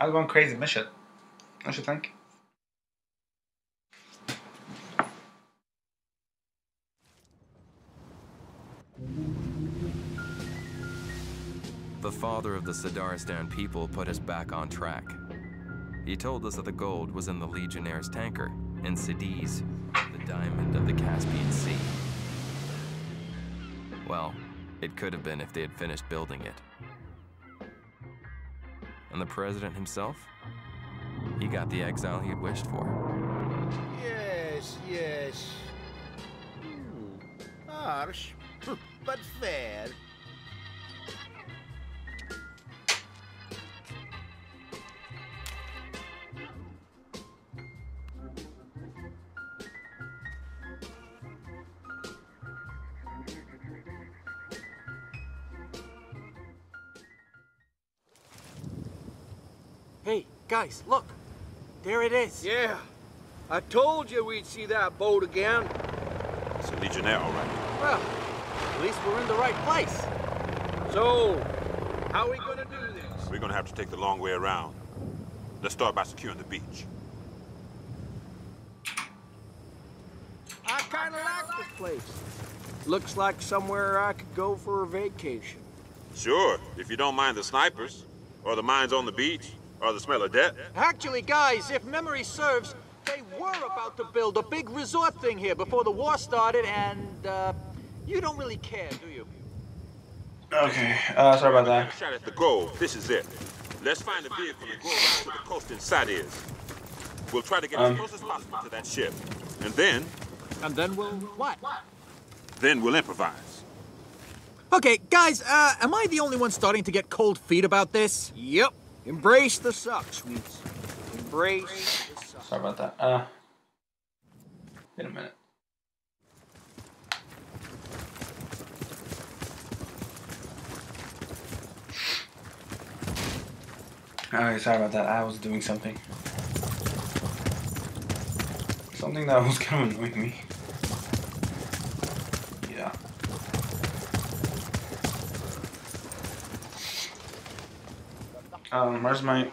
I was going crazy. Miss it. What you think? The father of the Serdaristan people put us back on track. He told us that the gold was in the Legionnaire's tanker, in Cadiz, the diamond of the Caspian Sea. Well, it could have been if they had finished building it. And the president himself? He got the exile he had wished for. Yes, yes. Harsh, but fair. Hey, guys, look. There it is. Yeah, I told you we'd see that boat again. It's a Legionnaire, all right. Well, at least we're in the right place. So, how are we gonna do this? We're gonna have to take the long way around. Let's start by securing the beach. I kinda like this place. Looks like somewhere I could go for a vacation. Sure, if you don't mind the snipers, or the mines on the beach, or the smell of death. Actually, guys, if memory serves, they were about to build a big resort thing here before the war started, and, uh, you don't really care, do you? Okay, uh, sorry about that. Shot at the gold. This is it. Let's find a vehicle and go around to the coast in Sadiz. We'll try to get Um. as close as possible to that ship. And then, And then we'll what? then we'll improvise. Okay, guys, uh, am I the only one starting to get cold feet about this? Yep. Embrace the suck, sweets. Embrace the suck. Sorry about that. Uh, wait a minute. Okay, sorry about that. I was doing something. Something that was kind of annoying me. Yeah. Um, where's my...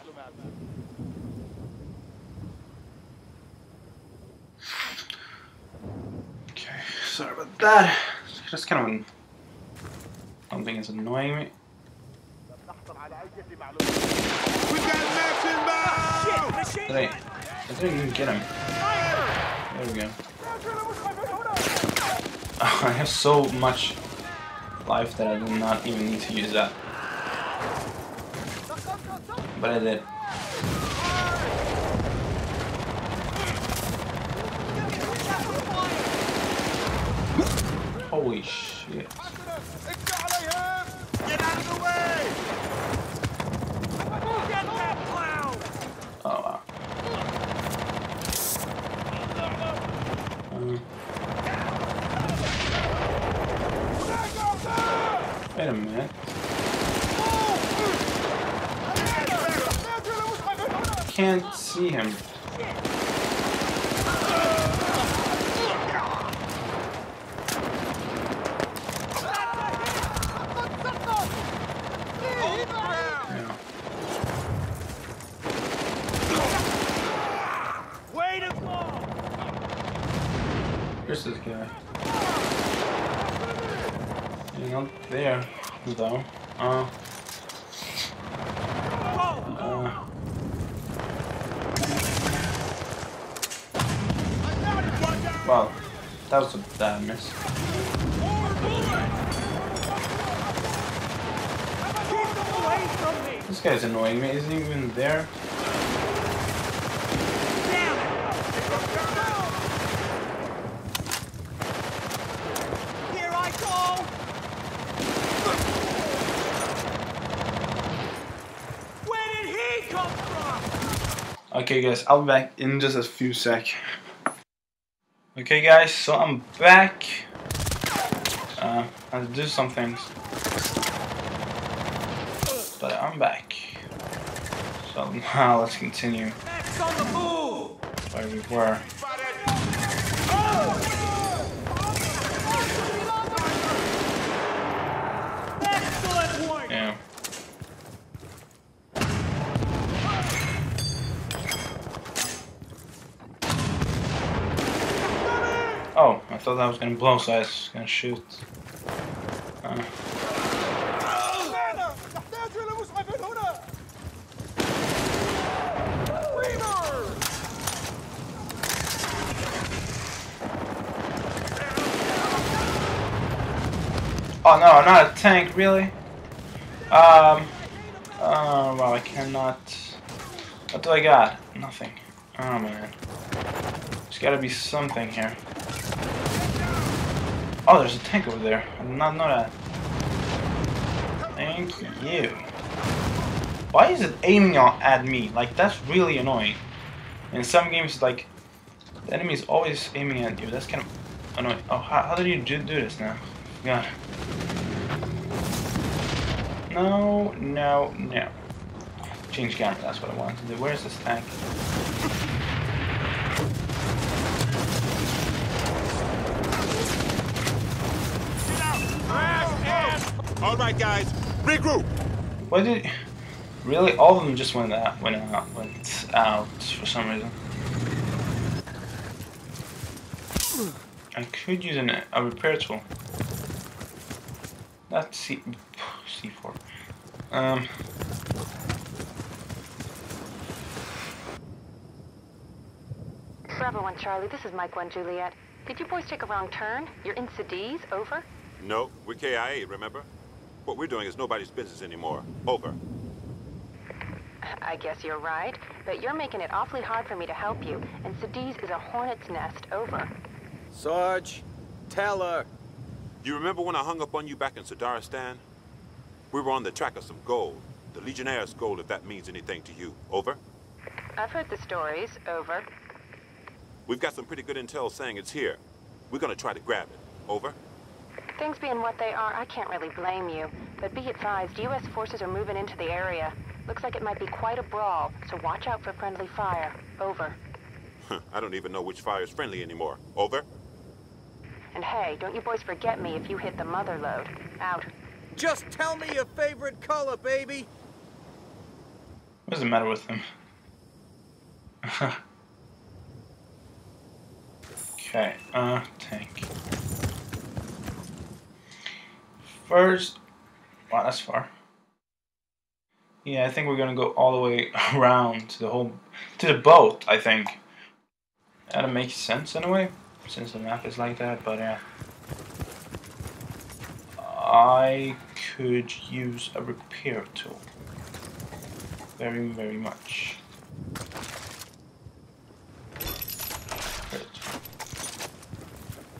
Okay, sorry about that. Just kind of something is annoying me. Did I, I didn't even get him. There we go. Oh, I have so much life that I do not even need to use that. But I did. Holy shit. Get out of the way! Oh wow. Um, wait a minute. Can't see him. Yeah. Way to go! This guy. You're not there, though. Uh. Wow, that was a bad miss. This guy's annoying me. Isn't he even there? Here I go! Where did he come from? Okay, guys, I'll be back in just a few sec. Okay, guys, so I'm back. Uh, I had to do some things. But I'm back. So now let's continue Max on the move! where we were. Thought that was gonna blow, so I was gonna shoot. Uh, oh no, not a tank, really? Um. Oh, well, I cannot. What do I got? Nothing. Oh man. There's gotta be something here. Oh, there's a tank over there. I did not know that. Thank you. Why is it aiming at me? Like, that's really annoying. In some games, like, the enemy is always aiming at you. That's kind of annoying. Oh, how, how did you do, do this now? God. No, no, no. Change camera, that's what I want to do. Where's this tank? All right, guys, regroup. What did... Really? All of them just went out, went out, went out for some reason. I could use an, a repair tool. That's C, C4. Um... Bravo 1 Charlie, this is Mike 1 Juliet. Did you boys take a wrong turn? You're in Cadiz, over? No, we're KIA, remember? What we're doing is nobody's business anymore. Over. I guess you're right, but you're making it awfully hard for me to help you, and Cadiz is a hornet's nest, over. Sarge, tell her. You remember when I hung up on you back in Serdaristan? We were on the track of some gold. The Legionnaire's gold, if that means anything to you. Over? I've heard the stories, over. We've got some pretty good intel saying it's here. We're gonna try to grab it. Over? Things being what they are, I can't really blame you. But be advised, U.S. forces are moving into the area. Looks like it might be quite a brawl, so watch out for friendly fire. Over. I don't even know which fire is friendly anymore. Over? And hey, don't you boys forget me if you hit the mother lode. Out. Just tell me your favorite color, baby. What's the matter with him? okay, uh, tank. First, wow, that's far. Yeah, I think we're gonna go all the way around to the whole, to the boat, I think. That makes sense in a way, since the map is like that, but yeah. I could use a repair tool. Very, very much.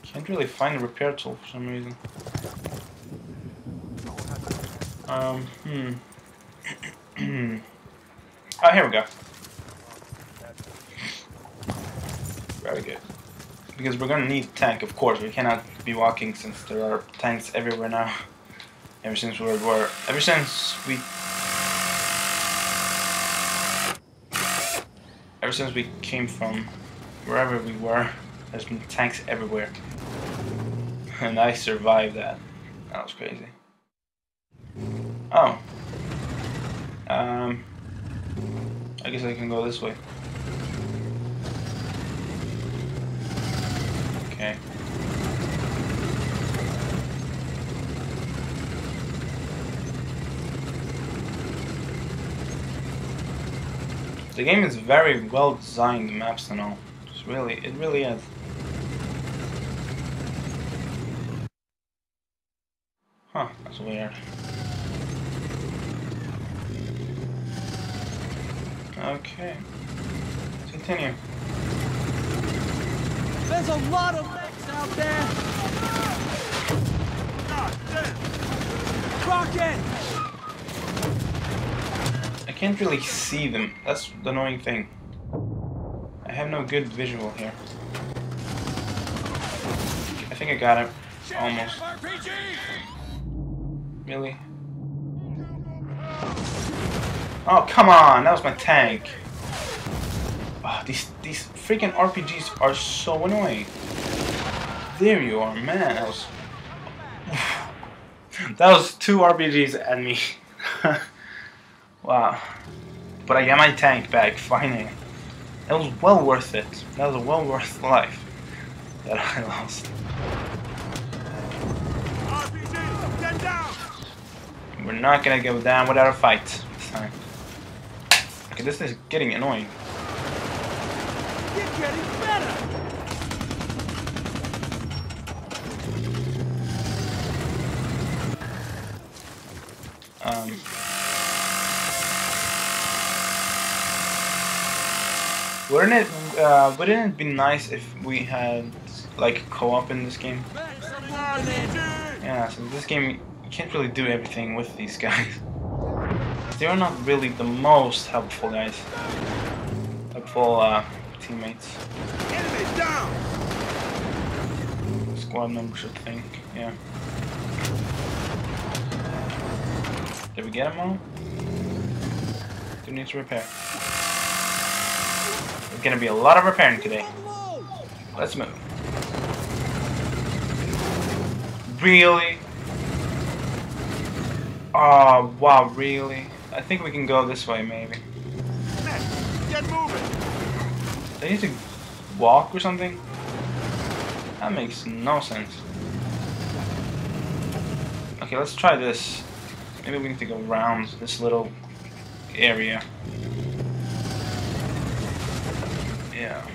Can't really find a repair tool for some reason. Um, hmm. oh, here we go. Very good. Because we're gonna need tank, of course. We cannot be walking since there are tanks everywhere now. Ever since World War... Ever since we... Ever since we came from wherever we were, there's been tanks everywhere. And I survived that. That was crazy. Oh. Um... I guess I can go this way. Okay. The game is very well designed, the maps and all. It's really, it really is. Huh, that's weird. Okay. Continue. There's a lot of mechs out there. Rocket! I can't really see them. That's the annoying thing. I have no good visual here. I think I got it. Almost. Really? Oh, come on! That was my tank. Oh, these these freaking RPGs are so annoying. There you are, man. That was that was two RPGs at me. wow. But I got my tank back finally. That was well worth it. That was a well worth life. that I lost. RPG, get down! We're not gonna go down without a fight this time. Okay, this is getting annoying. You're getting better. Um, wouldn't it uh, wouldn't it be nice if we had like co-op in this game? Yeah, so this game you can't really do everything with these guys. They are not really the most helpful guys. Helpful uh, teammates. Enemy down! Squad members, I think. Yeah. Did we get them all? Do needs repair. There's gonna be a lot of repairing today. Let's move. Really? Oh, wow, really? I think we can go this way, maybe. Get moving! They need to walk or something? That makes no sense. Okay, let's try this. Maybe we need to go around this little area. Yeah.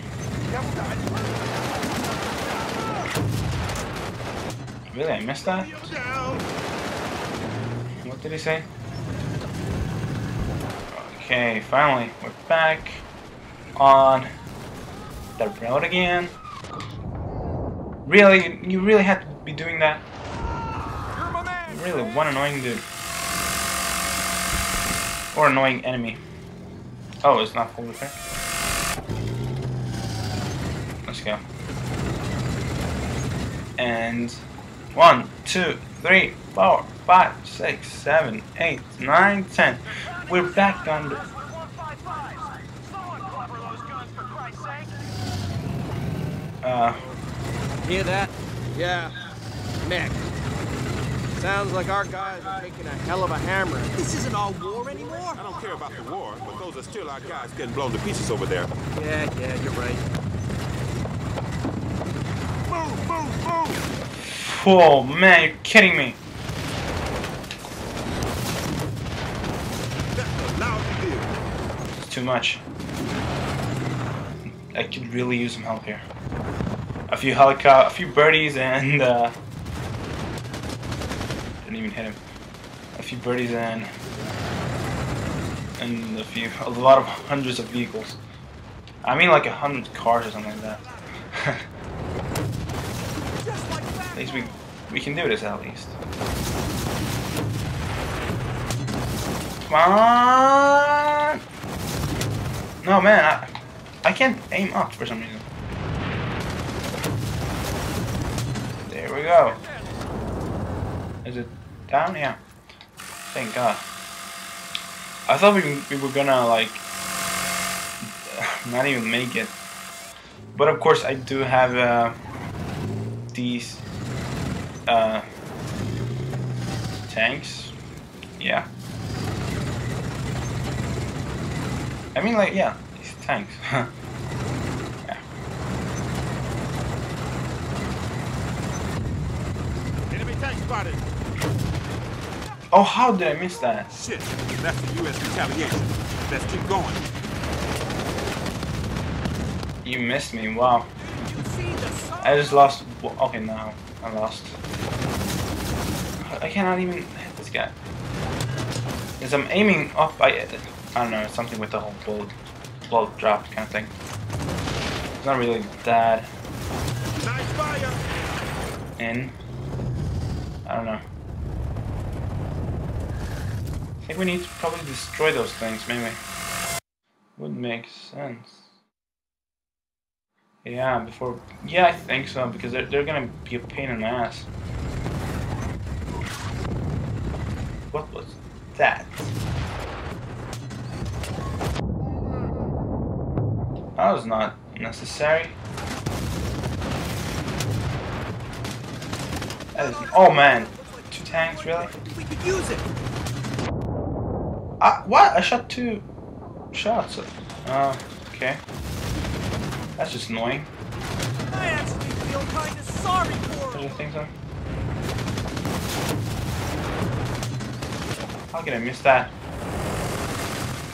Really, I missed that? What did he say? Okay, finally, we're back on the road again. Really? You really had to be doing that? Really, one annoying dude. Or annoying enemy. Oh, it's not full repair. Let's go. And one, two, three, four, five, six, seven, eight, nine, ten. We're back on the. Uh, Hear that? Yeah. Nick. Sounds like our guys are taking a hell of a hammer. This isn't our war anymore. I don't care about the war, but those are still our guys getting blown to pieces over there. Yeah, yeah, you're right. Move, move, move! oh man, you're kidding me. Too much. I could really use some help here. A few helico, a few birdies, and uh, didn't even hit him. A few birdies and and a few, a lot of hundreds of vehicles. I mean, like a hundred cars or something like that. at least we we can do this at least. Come on! No man, I I can't aim up for some reason. There we go. Is it down? Yeah. Thank God. I thought we, we were gonna like not even make it. But of course I do have uh, these uh, tanks. Yeah. I mean like yeah, these tanks. yeah. Enemy tank spotted. Oh how did I miss that? Shit, that's the U.S. retaliation. Let's keep going. You missed me, wow. I just lost. Okay, now I lost. I cannot even hit this guy. Because I'm aiming up, I, I don't know, something with the whole bullet drop kind of thing. It's not really that in. I don't know. I think we need to probably destroy those things, maybe. Would make sense. Yeah, before. Yeah, I think so, because they're, they're gonna be a pain in the ass. What was that? That was not necessary. That is, oh man, two tanks, really? We could use it. Uh, what? I shot two shots. Oh, okay. That's just annoying. I actually feel kind of sorry for him. think so? How can I miss that?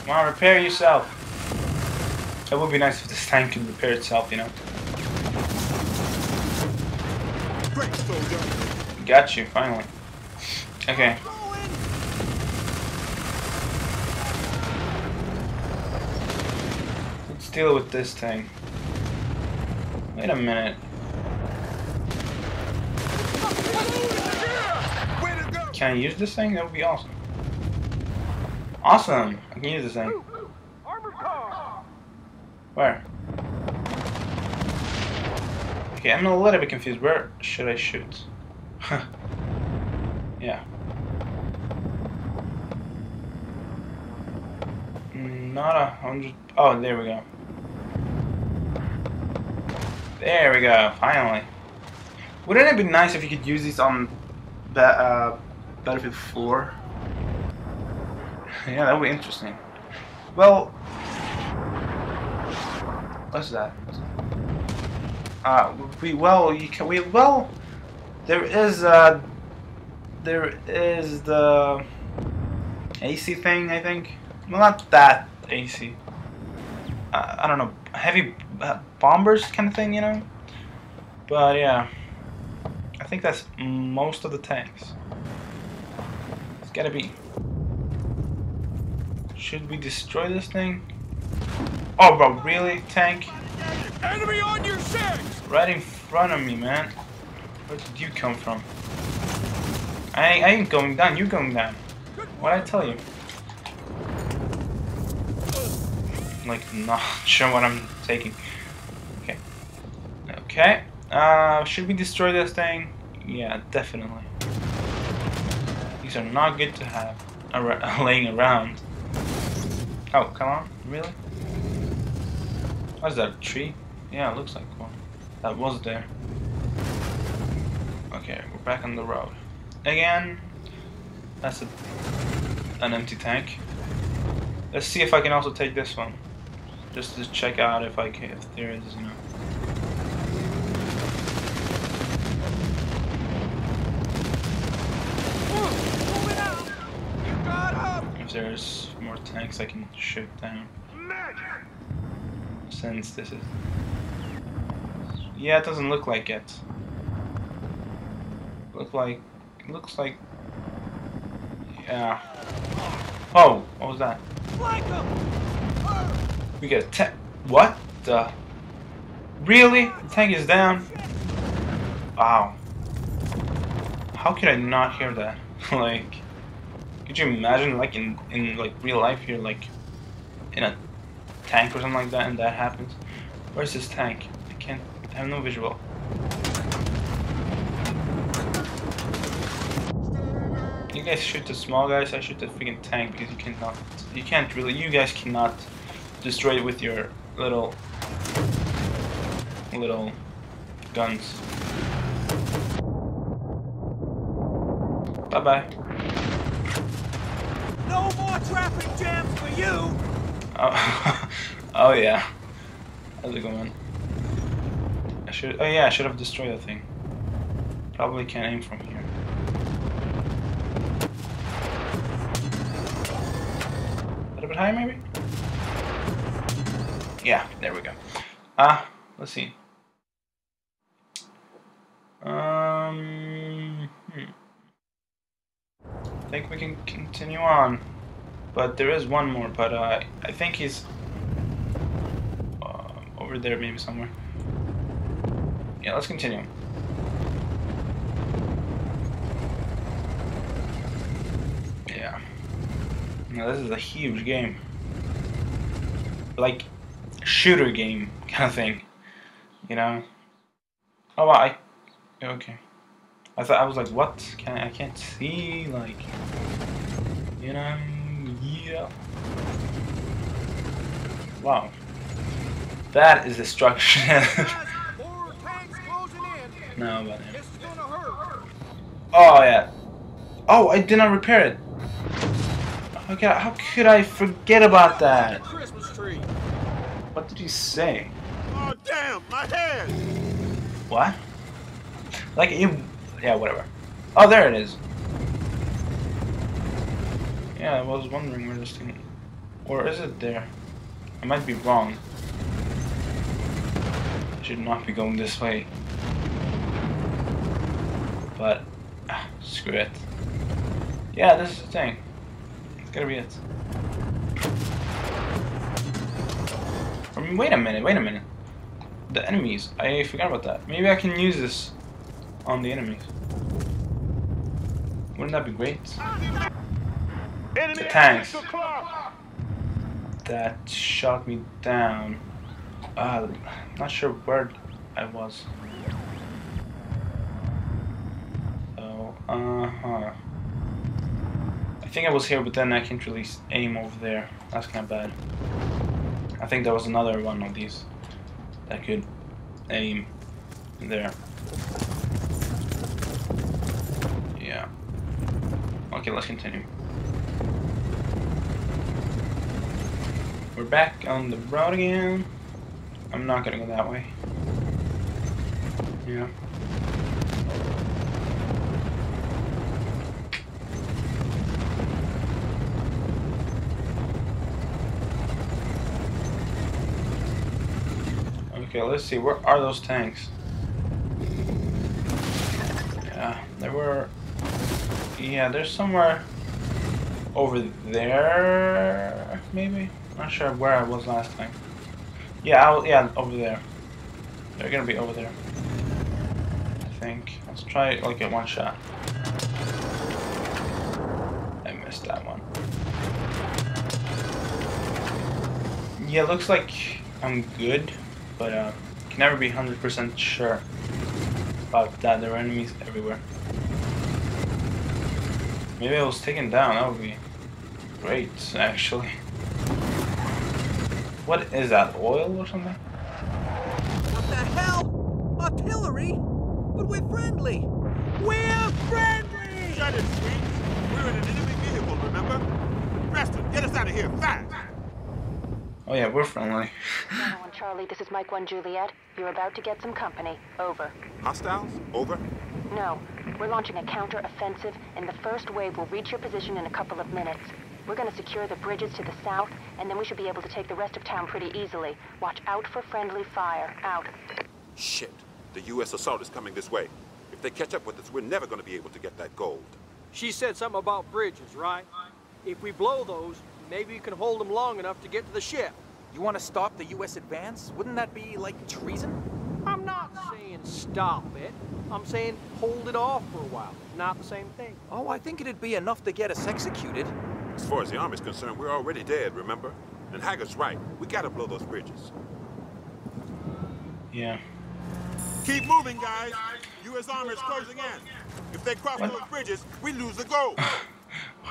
Come on, repair yourself. It would be nice if this tank could repair itself, you know. Got you, finally. Okay. Let's deal with this thing. Wait a minute. Can I use this thing? That would be awesome. Awesome! I can use this thing. Where? Okay, I'm a little bit confused. Where should I shoot? yeah. Not a hundred. Oh, there we go. There we go. Finally. Wouldn't it be nice if you could use this on ba- uh, Battlefield 4? yeah, that would be interesting. Well, what's that? Uh, we well, you can we well. There is uh, there is the AC thing. I think. Well, not that AC. Uh, I don't know, heavy uh, bombers kind of thing, you know. But yeah, I think that's most of the tanks. It's gotta be. Should we destroy this thing? Oh, bro, really, tank? Enemy on your six! Right in front of me, man. Where did you come from? I, I ain't going down, you going down. What'd I tell you? Like, not sure what I'm taking. Okay. Okay. Uh, should we destroy this thing? Yeah, definitely. These are not good to have ar laying around. Oh, come on. Really? Is that, a tree? Yeah, it looks like one. That was there. Okay, we're back on the road. Again, that's a, an empty tank. Let's see if I can also take this one. Just to check out if I can, if there is, you know. If there's more tanks I can shoot down. Since this is... Yeah, it doesn't look like it. Look like... It looks like... Yeah. Oh, what was that? We get a tank. What the? Really? The tank is down? Wow. How could I not hear that? like, could you imagine, like in in like real life, you're like in a tank or something like that, and that happens? Where's this tank? I can't. I have no visual. You guys shoot the small guys. I shoot the freaking tank because you cannot. You can't really. You guys cannot destroy it with your little little guns. Bye bye. No more traffic jams for you! Oh, oh yeah. How's it going? I should. Oh yeah, I should have destroyed that thing. Probably can't aim from here. A little bit higher, maybe. Yeah, there we go. Ah, let's see. Um, hmm. I think we can continue on, but there is one more. But uh, I think he's uh, over there, maybe somewhere. Yeah, let's continue. Yeah. Now this is a huge game. Like shooter game kind of thing. You know? Oh I okay. I thought I was like, what? Can I, I can't see like you know yeah. Wow. That is destruction. More tanks closing in. no, but This is gonna hurt. Oh yeah. Oh, I did not repair it. Oh okay, how could I forget about that? What did you say? Oh, damn, my head. What? Like you, yeah, whatever. Oh, there it is. Yeah, I was wondering where this thing, or is it there? I might be wrong. I should not be going this way. But ah, screw it. Yeah, this is the thing. It's gonna be it. I mean, wait a minute, wait a minute. The enemies. I forgot about that. Maybe I can use this on the enemies. Wouldn't that be great? The tanks that shot me down. Uh, not sure where I was. So, uh huh. I think I was here, but then I can't really aim over there. That's kind of bad. I think there was another one of these that could aim there. Yeah. Okay, let's continue. We're back on the road again. I'm not gonna go that way. Yeah. Okay, let's see. Where are those tanks? Yeah, there were. Yeah, there's somewhere over there, maybe. Not sure where I was last time. Yeah, I'll, yeah, over there. They're gonna be over there. I think. Let's try like at one shot. I missed that one. Yeah, looks like I'm good, but uh, can never be 100% sure about that. There are enemies everywhere. Maybe I was taken down. That would be great, actually. What is that? Oil or something? What the hell? Artillery? But we're friendly. We're friendly! Shut it, sweet. We're in an enemy vehicle, remember? Preston, get us out of here, fast! Oh yeah, we're friendly. Bravo and Charlie, this is Mike 1 Juliet. You're about to get some company. Over. Hostiles? Over? No, we're launching a counter-offensive, and the first wave will reach your position in a couple of minutes. We're gonna secure the bridges to the south, and then we should be able to take the rest of town pretty easily. Watch out for friendly fire. Out. Shit. The U.S. assault is coming this way. If they catch up with us, we're never gonna be able to get that gold. She said something about bridges, right? If we blow those, maybe we can hold them long enough to get to the ship. You want to stop the U.S. advance? Wouldn't that be like treason? I'm not saying stop it. I'm saying hold it off for a while. Not the same thing. Oh, I think it'd be enough to get us executed. As far as the Army's concerned, we're already dead, remember? And Haggard's right. We gotta blow those bridges. Yeah. Keep moving, guys. U.S. Army is closing in. If they cross What? those bridges, we lose the goal.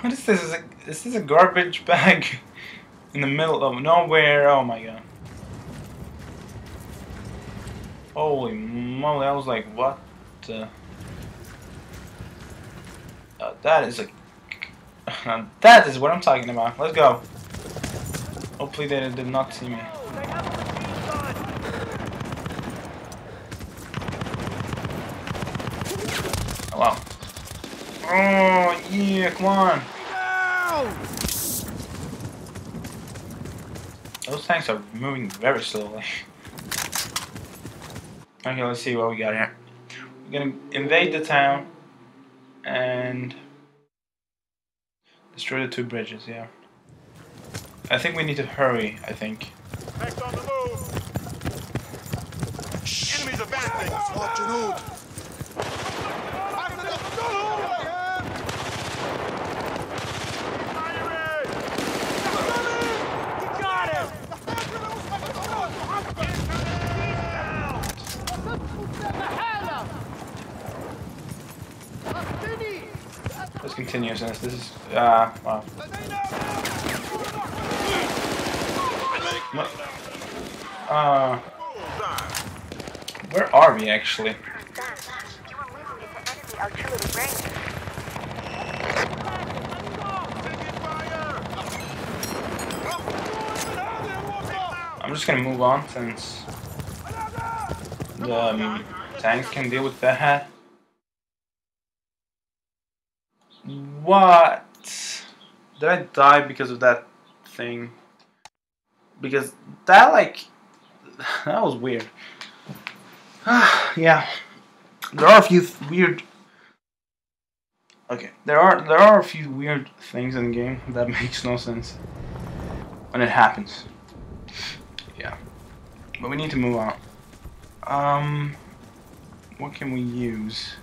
What is this? Is, a, is this a garbage bag in the middle of nowhere? Oh my god. Holy moly, I was like, what? Uh, that is a... that is what I'm talking about. Let's go. Hopefully they did not see me. Oh, wow. Oh, yeah, come on. Those tanks are moving very slowly. okay, let's see what we got here. We're gonna invade the town and destroy the two bridges, yeah. I think we need to hurry, I think. Next on the move. Enemies advancing. Watch your road. Got him! Let's continue this is, uh? Uh, where are we actually? I'm just gonna move on since the um, tanks can deal with that. What? Did I die because of that thing? Because that like that was weird. yeah, there are a few weird. Okay, there are there are a few weird things in the game that makes no sense when it happens. Yeah, but we need to move on. Um, what can we use?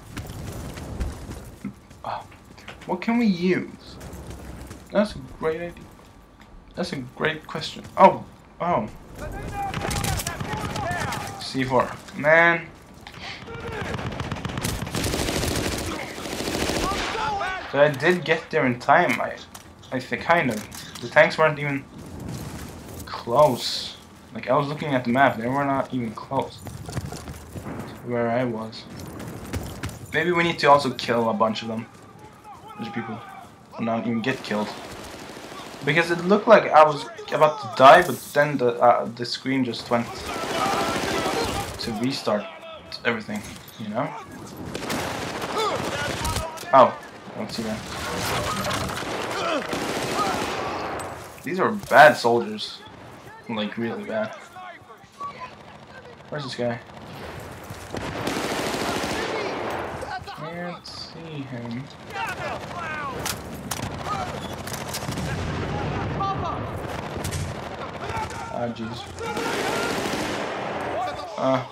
What can we use? That's a great idea. That's a great question. Oh, oh. C4. Man. So I did get there in time, I, I think, kind of. The tanks weren't even close. Like, I was looking at the map, they were not even close to where I was. Maybe we need to also kill a bunch of them. Of people. Or not even get killed. Because it looked like I was about to die, but then the uh, the screen just went to restart everything, you know? Oh, I don't see that. These are bad soldiers. Like, really bad. Where's this guy? Can't see him. Ah, jeez. Uh.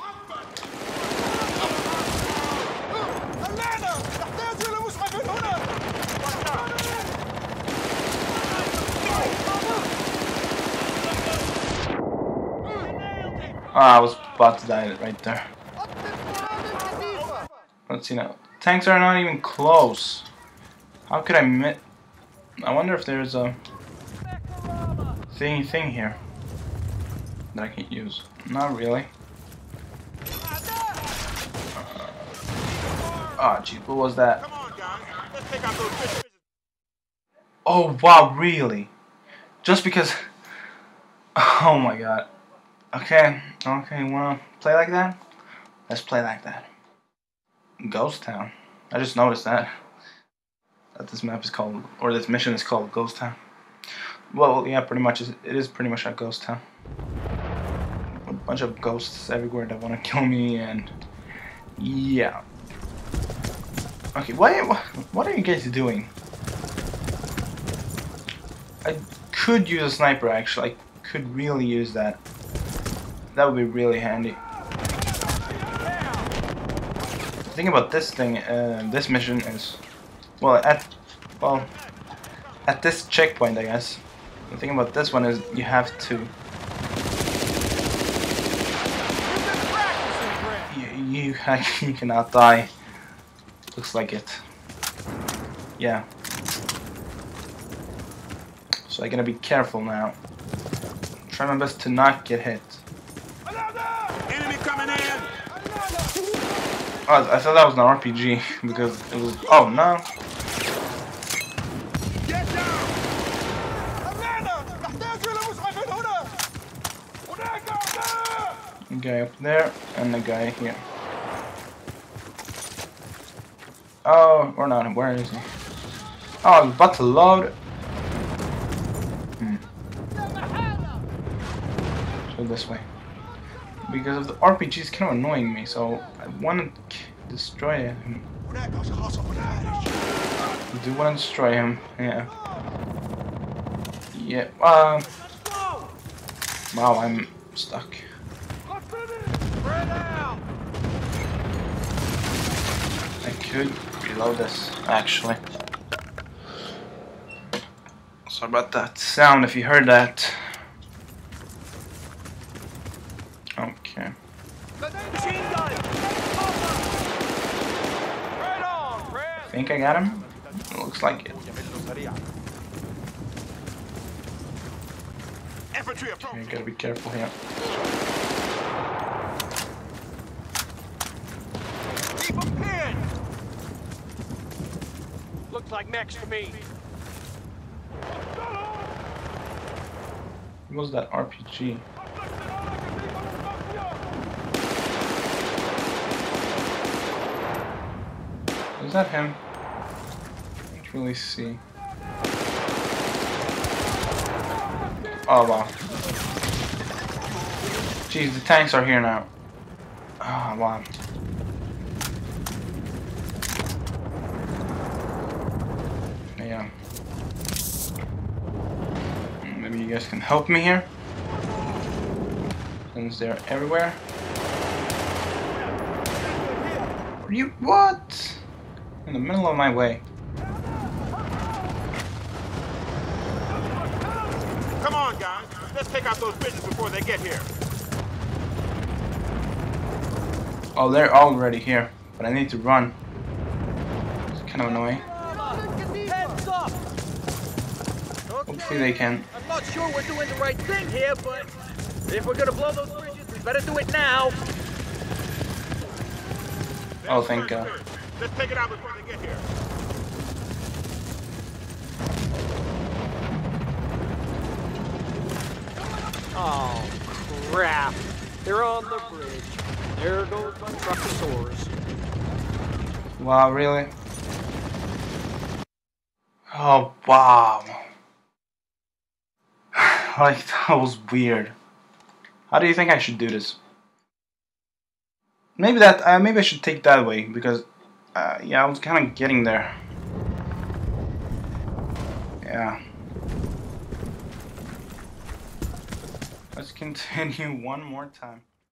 Ah, I was about to die right there. Let's see now. Tanks are not even close. How could I miss? I wonder if there's a thingy thing here that I can use. Not really. Ah, oh, gee, what was that? Come on, guys. Let's take out those prisoners. Oh, wow, really? Just because... Oh my god. Okay, okay, wanna play like that? Let's play like that. Ghost Town. I just noticed that. That this map is called, or this mission is called Ghost Town. Well, yeah, pretty much. It is pretty much a ghost town. A bunch of ghosts everywhere that want to kill me, and yeah. Okay, what, what are you guys doing? I could use a sniper, actually. I could really use that. That would be really handy. The thing about this thing, uh, this mission is, well, at, well, at this checkpoint, I guess. The thing about this one is you have to. You, you, you cannot die. Looks like it. Yeah. So I gotta be careful now. Try my best to not get hit. Enemy coming in. Oh, I thought that was an RPG because it was. Oh no. Get guy up there and the guy here. Oh, or not. Where is he? Oh, I was about to load. Hmm. So this way. Because of the RPG is kind of annoying me, so I want to destroy him. I do want to destroy him, yeah. Yeah, um... Wow, I'm stuck. I could reload this, actually. Sorry about that sound if you heard that. I got him? Looks like it. You gotta be careful here. Keep 'em pinned! Looks like mechs to me. What was that RPG? Was that him? Really see. Oh wow. Jeez, the tanks are here now. Ah, wow. Yeah. Maybe you guys can help me here. Since they're everywhere. Are you what? In the middle of my way. Come on, guys. Let's take out those bridges before they get here. Oh, they're already here, but I need to run. It's kind of annoying. Hopefully they can. I'm not sure we're doing the right thing here, but if we're gonna blow those bridges, we better do it now. Oh, thank God. Let's take it out before they get here. Oh, crap. They're on the bridge. There goes my truckosaurus. Wow, really? Oh, wow. like, that was weird. How do you think I should do this? Maybe that, uh, maybe I should take that way, because, uh, yeah, I was kind of getting there. Yeah. Let's continue one more time.